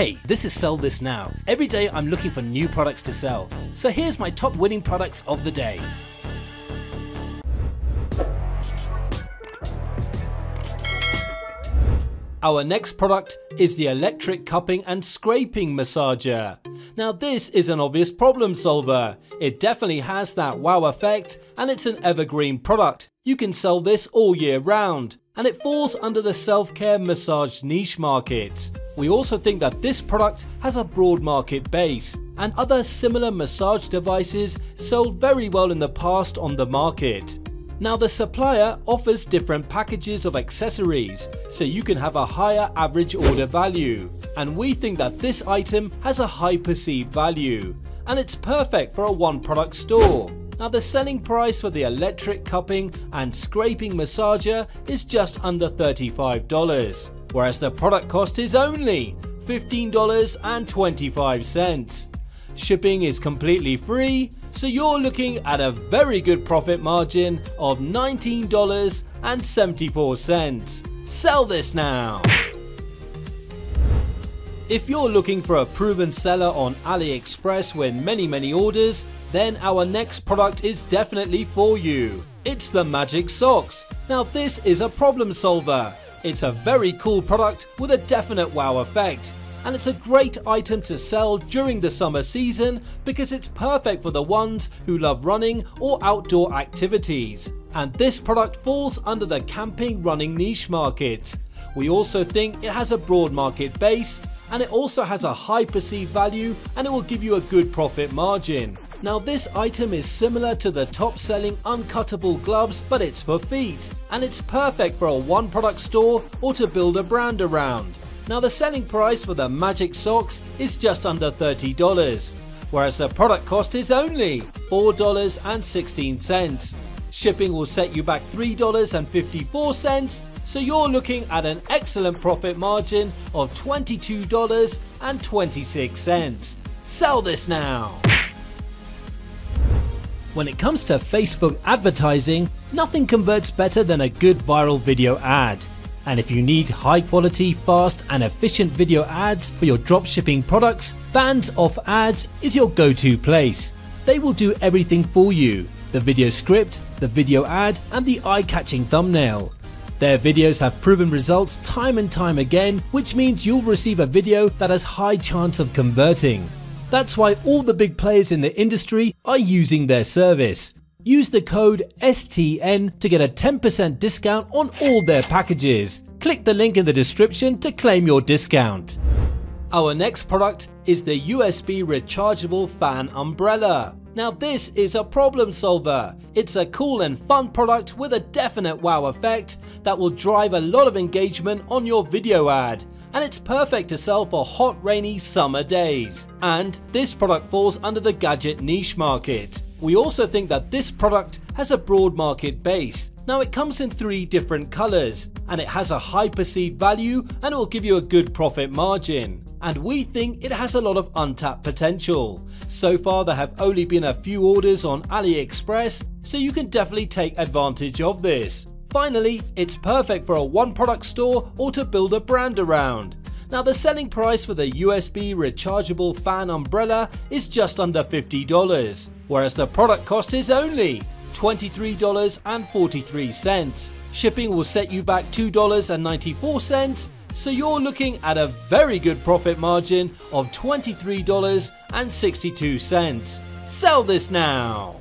Hey, this is Sell This Now. Every day I'm looking for new products to sell. So here's my top winning products of the day. Our next product is the electric cupping and scraping massager. Now this is an obvious problem solver. It definitely has that wow effect and it's an evergreen product. You can sell this all year round and it falls under the self-care massage niche market. We also think that this product has a broad market base and other similar massage devices sold very well in the past on the market. Now the supplier offers different packages of accessories, so you can have a higher average order value. And we think that this item has a high perceived value, and it's perfect for a one product store. Now the selling price for the electric cupping and scraping massager is just under $35, whereas the product cost is only $15.25. Shipping is completely free so you're looking at a very good profit margin of $19.74. Sell this now! If you're looking for a proven seller on AliExpress with many many orders, then our next product is definitely for you. It's the Magic Socks. Now this is a problem solver. It's a very cool product with a definite wow effect and it's a great item to sell during the summer season because it's perfect for the ones who love running or outdoor activities. And this product falls under the camping running niche market. We also think it has a broad market base and it also has a high perceived value and it will give you a good profit margin. Now this item is similar to the top selling uncuttable gloves but it's for feet and it's perfect for a one product store or to build a brand around. Now the selling price for the Magic Socks is just under $30, whereas the product cost is only $4.16. Shipping will set you back $3.54, so you're looking at an excellent profit margin of $22.26. Sell this now! When it comes to Facebook advertising, nothing converts better than a good viral video ad. And if you need high quality, fast and efficient video ads for your dropshipping products, Bands Off Ads is your go-to place. They will do everything for you. The video script, the video ad and the eye-catching thumbnail. Their videos have proven results time and time again, which means you'll receive a video that has high chance of converting. That's why all the big players in the industry are using their service. Use the code STN to get a 10% discount on all their packages. Click the link in the description to claim your discount. Our next product is the USB rechargeable fan umbrella. Now this is a problem solver. It's a cool and fun product with a definite wow effect that will drive a lot of engagement on your video ad and it's perfect to sell for hot rainy summer days. And this product falls under the gadget niche market. We also think that this product has a broad market base. Now it comes in three different colours and it has a high perceived value and it will give you a good profit margin. And we think it has a lot of untapped potential. So far there have only been a few orders on AliExpress so you can definitely take advantage of this. Finally, it's perfect for a one product store or to build a brand around. Now the selling price for the USB rechargeable fan umbrella is just under $50, whereas the product cost is only $23.43. Shipping will set you back $2.94, so you're looking at a very good profit margin of $23.62. Sell this now!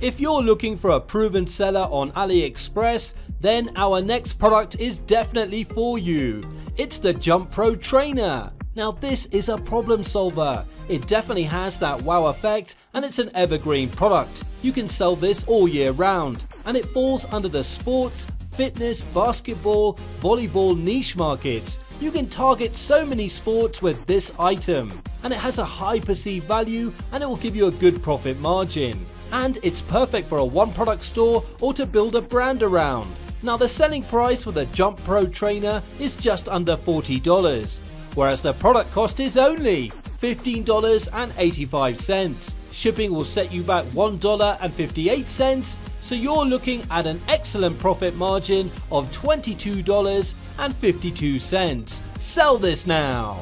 If you're looking for a proven seller on AliExpress, then our next product is definitely for you. It's the Jump Pro Trainer. Now this is a problem solver. It definitely has that wow effect and it's an evergreen product. You can sell this all year round and it falls under the sports, fitness, basketball, volleyball niche markets. You can target so many sports with this item and it has a high perceived value and it will give you a good profit margin and it's perfect for a one product store or to build a brand around. Now the selling price for the Jump Pro trainer is just under $40, whereas the product cost is only $15.85. Shipping will set you back $1.58, So you're looking at an excellent profit margin of $22.52. Sell this now!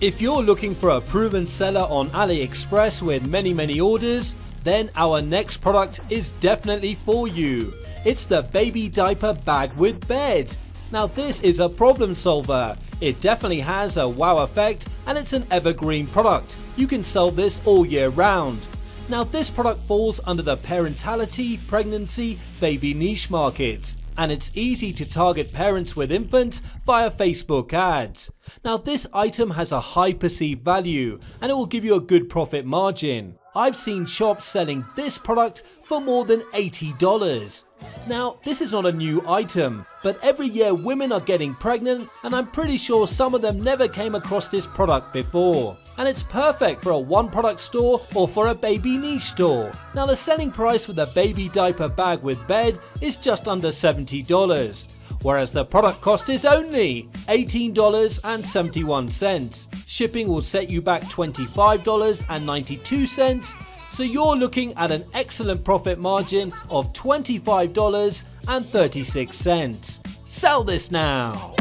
If you're looking for a proven seller on AliExpress with many many orders, then our next product is definitely for you. It's the baby diaper bag with bed. Now this is a problem solver. It definitely has a wow effect and it's an evergreen product. You can sell this all year round. Now this product falls under the parentality, pregnancy, baby niche markets and it's easy to target parents with infants via Facebook ads. Now this item has a high perceived value and it will give you a good profit margin. I've seen shops selling this product for more than $80. Now, this is not a new item, but every year women are getting pregnant and I'm pretty sure some of them never came across this product before. And it's perfect for a one product store or for a baby niche store. Now the selling price for the baby diaper bag with bed is just under $70 whereas the product cost is only $18.71. Shipping will set you back $25.92 so you're looking at an excellent profit margin of $25.36. Sell this now!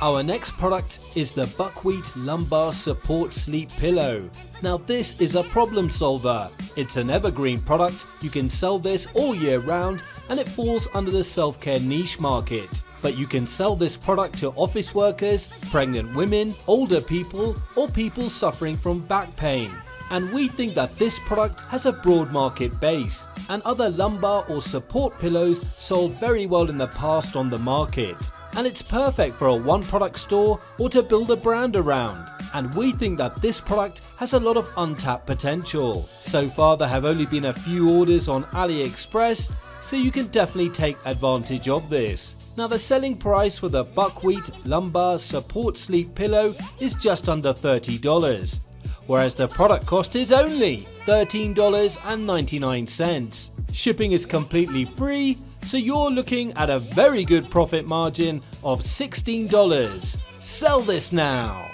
Our next product is the Buckwheat Lumbar Support Sleep Pillow. Now this is a problem solver. It's an evergreen product, you can sell this all year round and it falls under the self-care niche market. But you can sell this product to office workers, pregnant women, older people or people suffering from back pain and we think that this product has a broad market base and other lumbar or support pillows sold very well in the past on the market and it's perfect for a one product store or to build a brand around. And we think that this product has a lot of untapped potential. So far there have only been a few orders on AliExpress, so you can definitely take advantage of this. Now the selling price for the buckwheat lumbar support sleep pillow is just under $30, whereas the product cost is only $13.99. Shipping is completely free so you're looking at a very good profit margin of $16. Sell this now!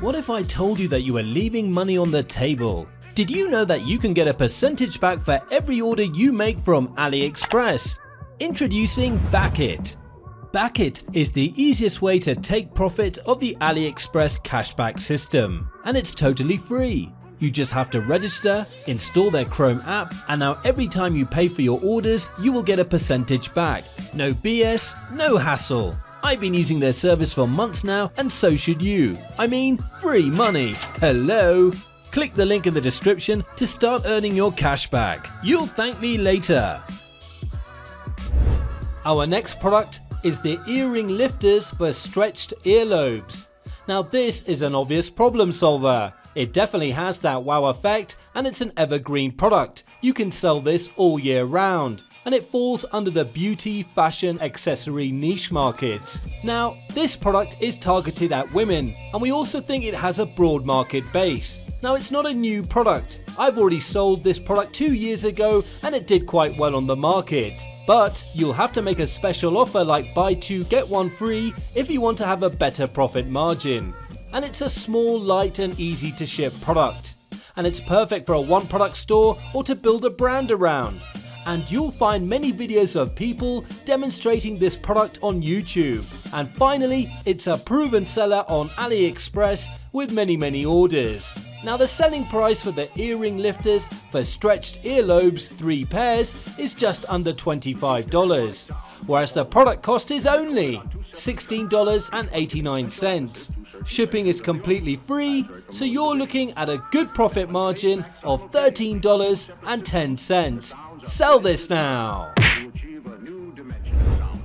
What if I told you that you were leaving money on the table? Did you know that you can get a percentage back for every order you make from AliExpress? Introducing Backit. Backit is the easiest way to take profit of the AliExpress cashback system, and it's totally free. You just have to register, install their Chrome app, and now every time you pay for your orders, you will get a percentage back. No BS, no hassle. I've been using their service for months now, and so should you. I mean, free money. Hello? Click the link in the description to start earning your cash back. You'll thank me later. Our next product is the earring lifters for stretched earlobes. Now this is an obvious problem solver. It definitely has that wow effect and it's an evergreen product. You can sell this all year round and it falls under the beauty, fashion, accessory niche market. Now, this product is targeted at women and we also think it has a broad market base. Now it's not a new product, I've already sold this product two years ago and it did quite well on the market. But you'll have to make a special offer like buy two get one free if you want to have a better profit margin and it's a small, light and easy to ship product. And it's perfect for a one product store or to build a brand around. And you'll find many videos of people demonstrating this product on YouTube. And finally, it's a proven seller on AliExpress with many many orders. Now the selling price for the earring lifters for stretched earlobes 3 pairs is just under $25, whereas the product cost is only $16.89. Shipping is completely free, so you're looking at a good profit margin of $13.10. Sell this now!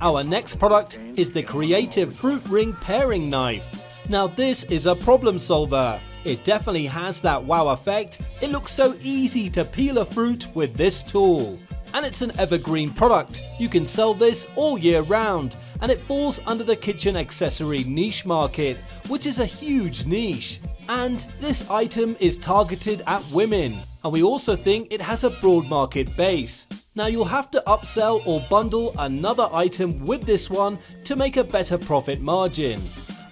Our next product is the Creative Fruit Ring Paring Knife. Now this is a problem solver. It definitely has that wow effect. It looks so easy to peel a fruit with this tool. And it's an evergreen product. You can sell this all year round and it falls under the kitchen accessory niche market, which is a huge niche. And this item is targeted at women, and we also think it has a broad market base. Now you'll have to upsell or bundle another item with this one to make a better profit margin.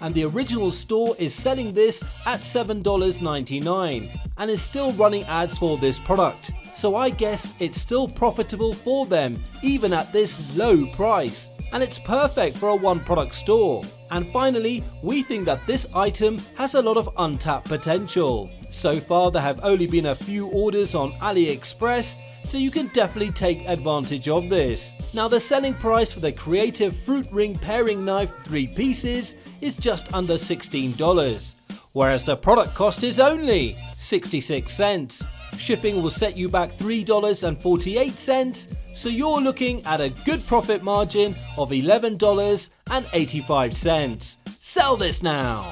And the original store is selling this at $7.99 and is still running ads for this product. So I guess it's still profitable for them even at this low price and it's perfect for a one product store. And finally, we think that this item has a lot of untapped potential. So far there have only been a few orders on AliExpress so you can definitely take advantage of this. Now the selling price for the Creative Fruit Ring Paring Knife 3 pieces is just under $16, whereas the product cost is only 66 cents. Shipping will set you back $3.48, so you're looking at a good profit margin of $11.85. Sell this now!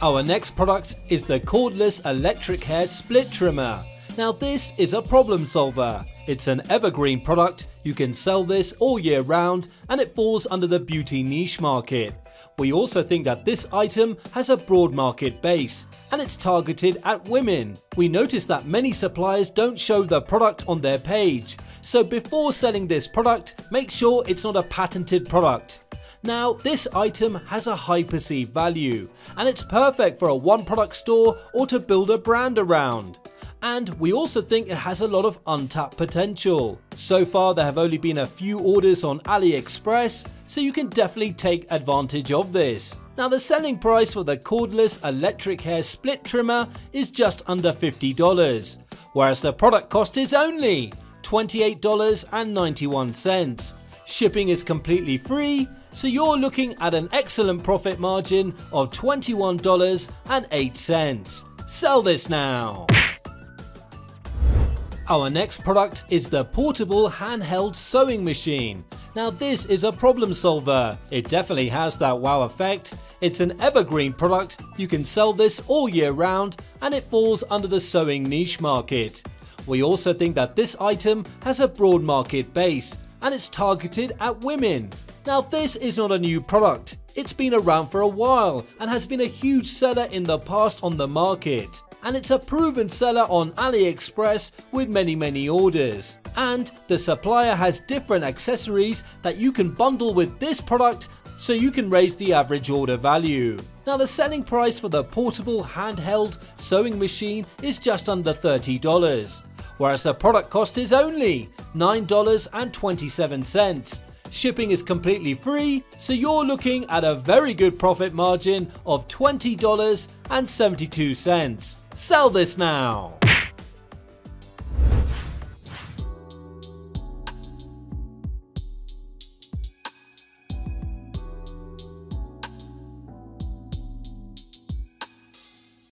Our next product is the cordless electric hair split trimmer. Now this is a problem solver. It's an evergreen product, you can sell this all year round and it falls under the beauty niche market. We also think that this item has a broad market base and it's targeted at women. We notice that many suppliers don't show the product on their page, so before selling this product, make sure it's not a patented product. Now, this item has a high perceived value, and it's perfect for a one product store or to build a brand around. And we also think it has a lot of untapped potential. So far there have only been a few orders on AliExpress, so you can definitely take advantage of this. Now the selling price for the cordless electric hair split trimmer is just under $50, whereas the product cost is only $28.91. Shipping is completely free, so you're looking at an excellent profit margin of $21.08. Sell this now! Our next product is the portable handheld sewing machine. Now this is a problem solver. It definitely has that wow effect. It's an evergreen product, you can sell this all year round and it falls under the sewing niche market. We also think that this item has a broad market base and it's targeted at women. Now this is not a new product, it's been around for a while and has been a huge seller in the past on the market and it's a proven seller on AliExpress with many many orders. And the supplier has different accessories that you can bundle with this product so you can raise the average order value. Now the selling price for the portable handheld sewing machine is just under $30, whereas the product cost is only $9.27. Shipping is completely free, so you're looking at a very good profit margin of $20.72. Sell this now!